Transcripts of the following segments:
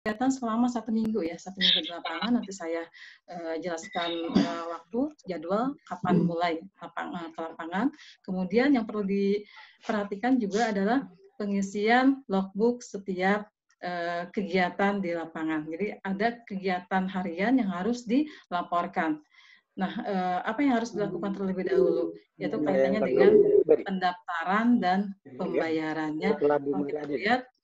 kegiatan selama satu minggu ya, satu minggu di lapangan. Nanti saya uh, jelaskan uh, waktu, jadwal, kapan mulai lapang, uh, ke lapangan. Kemudian yang perlu diperhatikan juga adalah pengisian logbook setiap uh, kegiatan di lapangan. Jadi ada kegiatan harian yang harus dilaporkan. Nah, apa yang harus dilakukan terlebih dahulu? Yaitu kaitannya dengan pendaftaran dan pembayarannya. Kalau kita lihat Eh,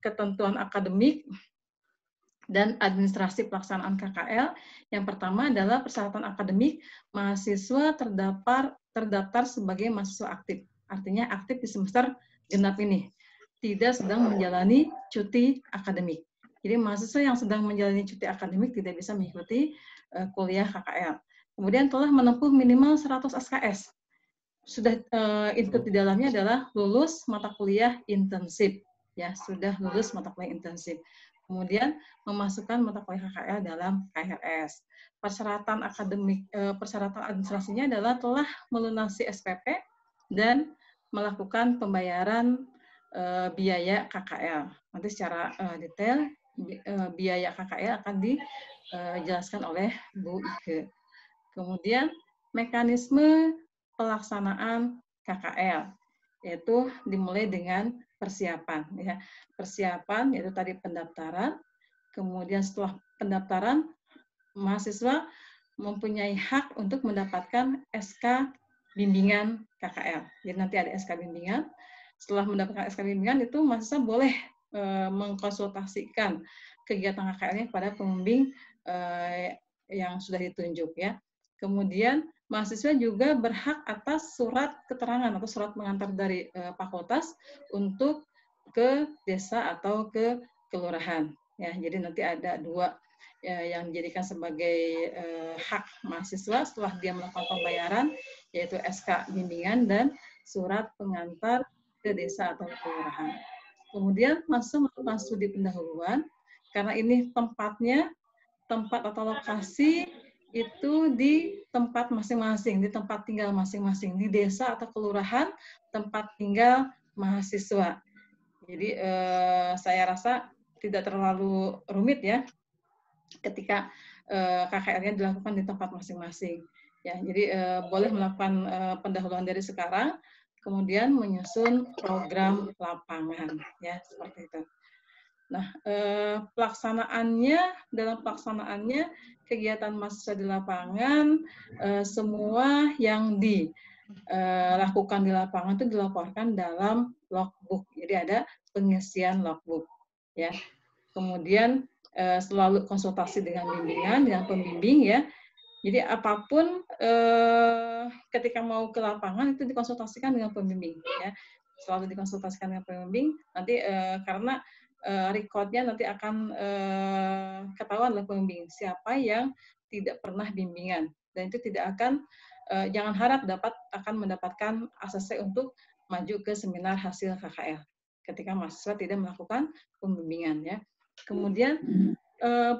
ketentuan akademik dan administrasi pelaksanaan KKL. Yang pertama adalah persyaratan akademik mahasiswa terdaftar terdaftar sebagai mahasiswa aktif. Artinya aktif di semester genap ini. Tidak sedang menjalani cuti akademik. Jadi mahasiswa yang sedang menjalani cuti akademik tidak bisa mengikuti uh, kuliah KKL. Kemudian telah menempuh minimal 100 SKS. Sudah uh, input di dalamnya adalah lulus mata kuliah intensif ya sudah lulus mata kuliah intensif. Kemudian memasukkan mata kuliah KKL dalam KRS. Persyaratan akademik, eh, persyaratan administrasinya adalah telah melunasi SPP dan melakukan pembayaran eh, biaya KKL. Nanti secara eh, detail biaya KKL akan dijelaskan oleh Bu Ike. Kemudian mekanisme pelaksanaan KKL yaitu dimulai dengan persiapan ya. Persiapan yaitu tadi pendaftaran. Kemudian setelah pendaftaran mahasiswa mempunyai hak untuk mendapatkan SK bimbingan KKL. Jadi nanti ada SK bimbingan. Setelah mendapatkan SK bimbingan itu mahasiswa boleh e, mengkonsultasikan kegiatan KKL-nya kepada pembimbing e, yang sudah ditunjuk ya. Kemudian mahasiswa juga berhak atas surat keterangan atau surat pengantar dari uh, fakultas untuk ke desa atau ke kelurahan. Ya, jadi nanti ada dua ya, yang dijadikan sebagai uh, hak mahasiswa setelah dia melakukan pembayaran, yaitu SK bimbingan dan surat pengantar ke desa atau kelurahan. Kemudian masuk melakukan studi pendahuluan, karena ini tempatnya, tempat atau lokasi itu di tempat masing-masing, di tempat tinggal masing-masing, di desa atau kelurahan tempat tinggal mahasiswa. Jadi eh, saya rasa tidak terlalu rumit ya ketika eh, KKR-nya dilakukan di tempat masing-masing. Ya, jadi eh, boleh melakukan eh, pendahuluan dari sekarang, kemudian menyusun program lapangan, ya seperti itu. Nah, eh, pelaksanaannya dalam pelaksanaannya kegiatan mahasiswa di lapangan eh, semua yang dilakukan eh, di lapangan itu dilaporkan dalam logbook. Jadi ada pengisian logbook, ya. Kemudian selalu konsultasi dengan bimbingan dengan pembimbing ya. Jadi apa pun ketika mau ke lapangan itu dikonsultasikan dengan pembimbing ya. Selalu dikonsultasikan dengan pembimbing nanti karena uh, recordnya nanti akan uh, ketahuan oleh pembimbing siapa yang tidak pernah bimbingan dan itu tidak akan uh, jangan harap dapat akan mendapatkan ACC untuk maju ke seminar hasil KKL ketika mahasiswa tidak melakukan pembimbingan ya. Kemudian uh,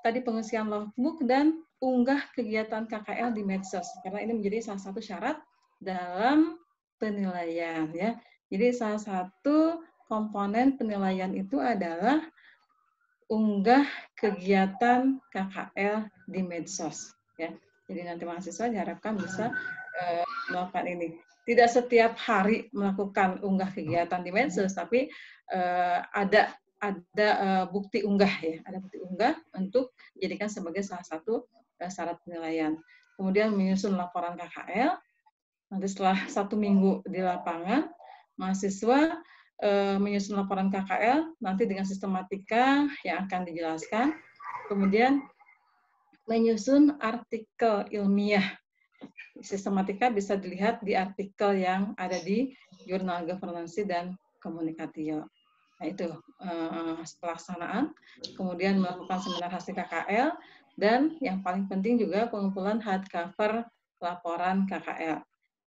tadi pengisian logbook dan unggah kegiatan KKL di medsos karena ini menjadi salah satu syarat dalam penilaian ya. Jadi salah satu komponen penilaian itu adalah unggah kegiatan KKL di medsos ya. Jadi nanti mahasiswa diharapkan bisa uh, melakukan ini. Tidak setiap hari melakukan unggah kegiatan di medsos, tapi uh, ada ada uh, bukti unggah ya, ada bukti unggah untuk dijadikan sebagai salah satu uh, syarat penilaian. Kemudian menyusun laporan KKL. Nanti setelah satu minggu di lapangan, mahasiswa e, menyusun laporan KKL nanti dengan sistematika yang akan dijelaskan. Kemudian menyusun artikel ilmiah. Sistematika bisa dilihat di artikel yang ada di Jurnal Governance dan Komunikatio. Nah itu eh, pelaksanaan, kemudian melakukan seminar hasil KKL, dan yang paling penting juga pengumpulan hardcover laporan KKL.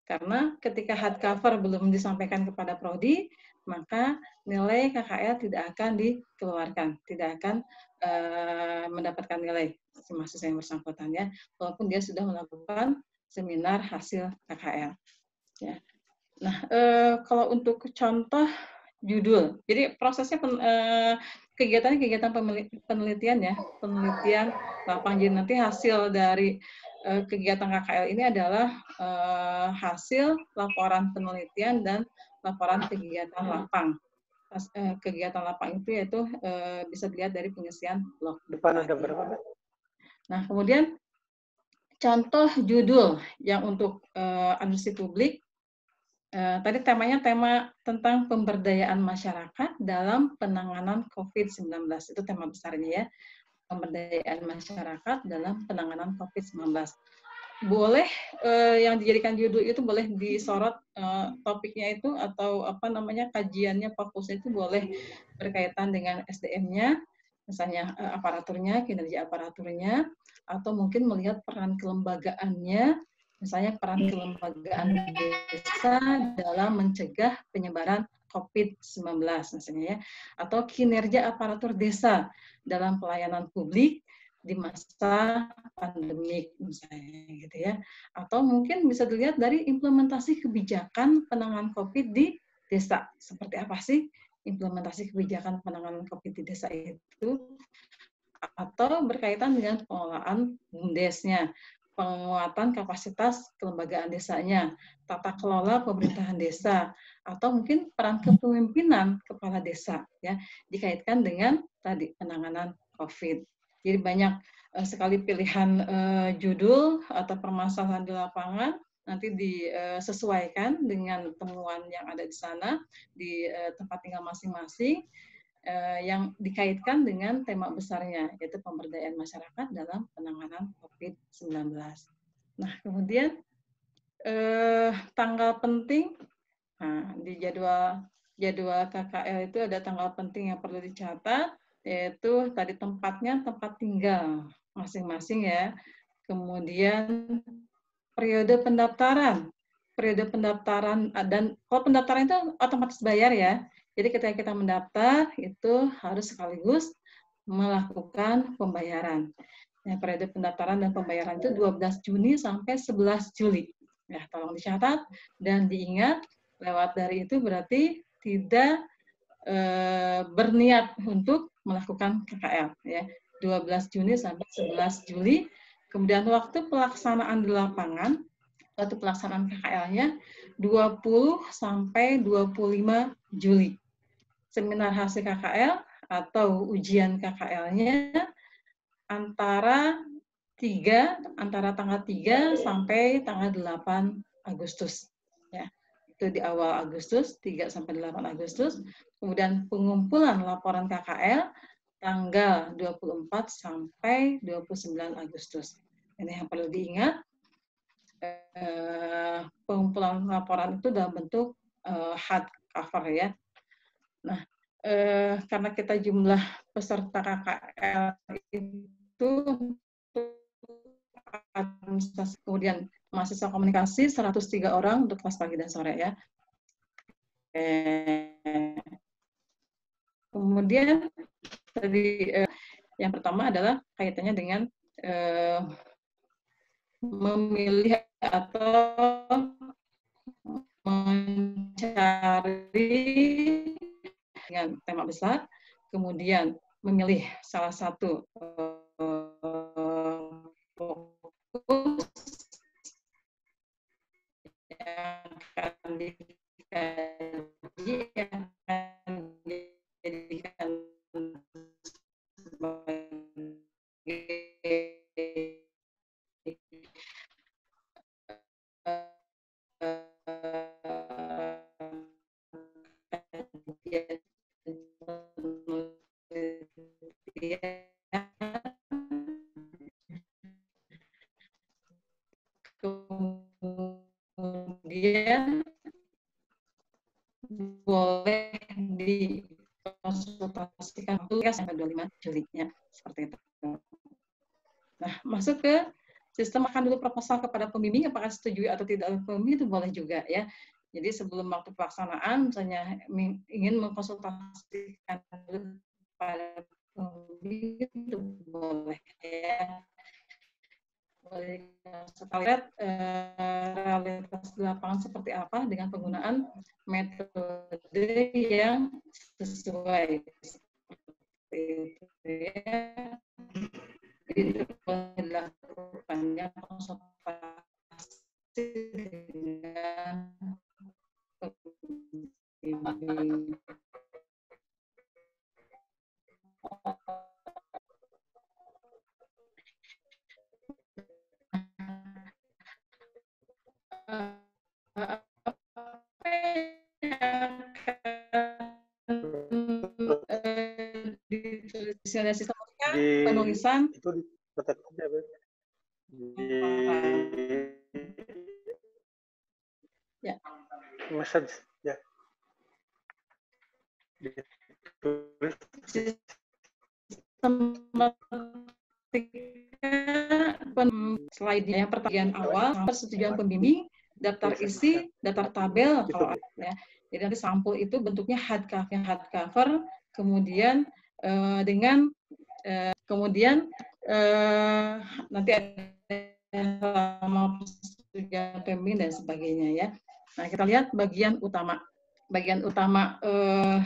Karena ketika hardcover belum disampaikan kepada prodi, maka nilai KKL tidak akan dikeluarkan, tidak akan uh, mendapatkan nilai si mahasiswa yang bersangkutan ya, walaupun dia sudah melakukan seminar hasil KKL. Ya. Nah, uh, kalau untuk contoh judul, jadi prosesnya pen, uh, kegiatan-kegiatan penelitian ya, penelitian lapang. Jadi nanti hasil dari uh, kegiatan KKL ini adalah uh, hasil laporan penelitian dan laporan kegiatan lapang. Uh, kegiatan lapang itu yaitu uh, bisa dilihat dari pengisian blog. Depan ada berapa? Nah, kemudian contoh judul yang untuk uh, administrasi publik Uh, tadi temanya tema tentang pemberdayaan masyarakat dalam penanganan COVID-19. Itu tema besarnya ya. Pemberdayaan masyarakat dalam penanganan COVID-19. Boleh uh, yang dijadikan judul itu boleh disorot uh, topiknya itu atau apa namanya kajiannya fokusnya itu boleh berkaitan dengan SDM-nya, misalnya uh, aparaturnya, kinerja aparaturnya, atau mungkin melihat peran kelembagaannya misalnya peran iya. kelembagaan desa dalam mencegah penyebaran COVID-19 misalnya ya, atau kinerja aparatur desa dalam pelayanan publik di masa pandemik misalnya gitu ya. Atau mungkin bisa dilihat dari implementasi kebijakan penanganan COVID di desa. Seperti apa sih implementasi kebijakan penanganan COVID di desa itu? Atau berkaitan dengan pengelolaan BUMDES-nya penguatan kapasitas kelembagaan desanya, tata kelola pemerintahan desa, atau mungkin peran kepemimpinan kepala desa ya dikaitkan dengan tadi penanganan COVID. Jadi banyak uh, sekali pilihan uh, judul atau permasalahan di lapangan nanti disesuaikan dengan temuan yang ada di sana di uh, tempat tinggal masing-masing uh, yang dikaitkan dengan tema besarnya, yaitu pemberdayaan masyarakat dalam penanganan COVID-19. Nah, kemudian uh, tanggal penting, nah, di jadwal jadwal KKL itu ada tanggal penting yang perlu dicatat, yaitu tadi tempatnya tempat tinggal masing-masing ya. Kemudian periode pendaftaran, periode pendaftaran dan kalau pendaftaran itu otomatis bayar ya. Jadi ketika kita mendaftar itu harus sekaligus melakukan pembayaran. Ya, periode pendaftaran dan pembayaran itu 12 Juni sampai 11 Juli. Ya, tolong dicatat dan diingat lewat dari itu berarti tidak e, berniat untuk melakukan KKL ya. 12 Juni sampai 11 Juli. Kemudian waktu pelaksanaan di lapangan, waktu pelaksanaan KKL-nya 20 sampai 25 Juli seminar hasil KKL atau ujian KKL-nya antara 3 antara tanggal 3 sampai tanggal 8 Agustus. Itu di awal Agustus 3 sampai 8 Agustus. Kemudian pengumpulan laporan KKL tanggal 24 sampai 29 Agustus. Ini yang perlu diingat. Eh, pengumpulan laporan itu dalam bentuk eh, hard cover ya. Nah, eh, karena kita jumlah peserta KKL itu administrasi kemudian mahasiswa komunikasi 103 orang untuk kelas pagi dan sore ya. Kemudian tadi eh, yang pertama adalah kaitannya dengan eh, memilih atau mencari dengan tema besar, kemudian memilih salah satu dikonsultasikan tugas yang 25 Juli ya seperti itu. Nah, masuk ke sistem akan dulu proposal kepada pembimbing apakah setuju atau tidak pembimbing itu boleh juga ya. Jadi sebelum waktu pelaksanaan misalnya ingin mengkonsultasikan pada pembimbing itu boleh ya kita lihat uh, realitas di lapangan seperti apa dengan penggunaan metode yang sesuai. Seperti Jadi dilakukannya konsultasi dengan pembimbing. Di sistem di penulisan itu di di Ya. message ya. Ditulis slide-nya yang pertanyaan awal, persetujuan pembimbing, daftar isi, daftar tabel, kalau ada, ya. Jadi nanti sampul itu bentuknya hard cover, hard cover kemudian eh, dengan eh, kemudian eh, nanti ada persetujuan pembimbing dan sebagainya ya. Nah kita lihat bagian utama. Bagian utama eh,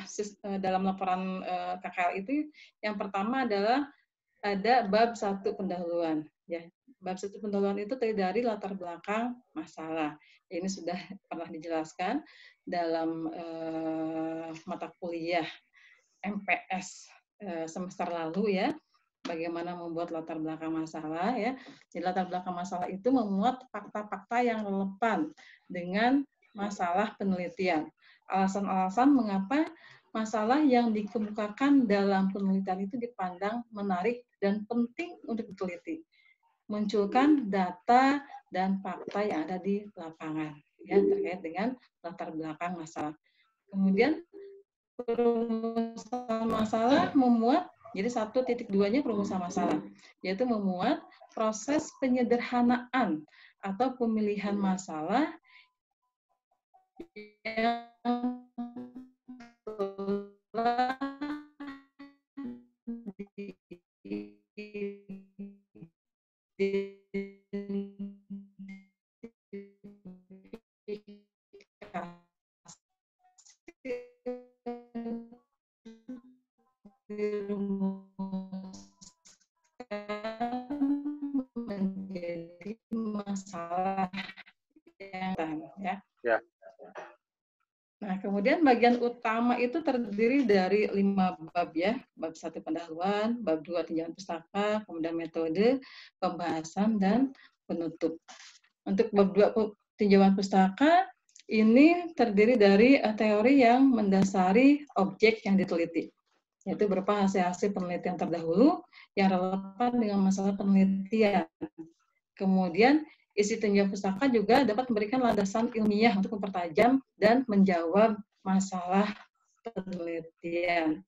dalam laporan eh, KKL itu yang pertama adalah ada bab satu pendahuluan ya bab satu pendahuluan itu terdiri dari latar belakang masalah ini sudah pernah dijelaskan dalam eh, mata kuliah MPS semester lalu ya bagaimana membuat latar belakang masalah ya jadi latar belakang masalah itu memuat fakta-fakta yang relevan dengan masalah penelitian alasan-alasan mengapa masalah yang dikemukakan dalam penelitian itu dipandang menarik dan penting untuk diteliti. Munculkan data dan fakta yang ada di lapangan ya terkait dengan latar belakang masalah. Kemudian perumusan masalah memuat jadi satu titik duanya perumusan masalah yaitu memuat proses penyederhanaan atau pemilihan masalah yang itu terdiri dari lima bab ya, bab satu pendahuluan, bab dua tinjauan pustaka, kemudian metode, pembahasan dan penutup. Untuk bab dua tinjauan pustaka ini terdiri dari eh, teori yang mendasari objek yang diteliti, yaitu berupa hasil-hasil penelitian terdahulu yang relevan dengan masalah penelitian. Kemudian isi tinjauan pustaka juga dapat memberikan landasan ilmiah untuk mempertajam dan menjawab masalah penelitian.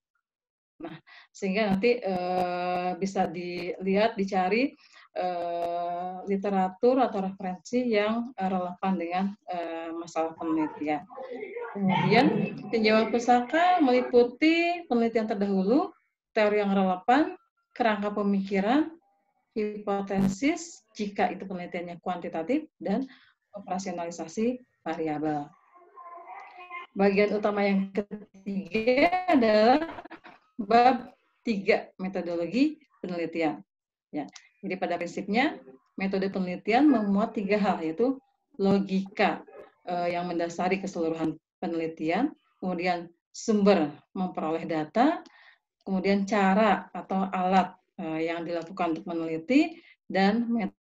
Nah, sehingga nanti eh, bisa dilihat, dicari eh, literatur atau referensi yang eh, relevan dengan eh, masalah penelitian. Kemudian, tinjauan pustaka meliputi penelitian terdahulu, teori yang relevan, kerangka pemikiran, hipotesis jika itu penelitiannya kuantitatif dan operasionalisasi variabel. Bagian utama yang ketiga adalah bab tiga metodologi penelitian. Ya, jadi pada prinsipnya metode penelitian memuat tiga hal yaitu logika eh, yang mendasari keseluruhan penelitian, kemudian sumber memperoleh data, kemudian cara atau alat eh, yang dilakukan untuk meneliti dan metode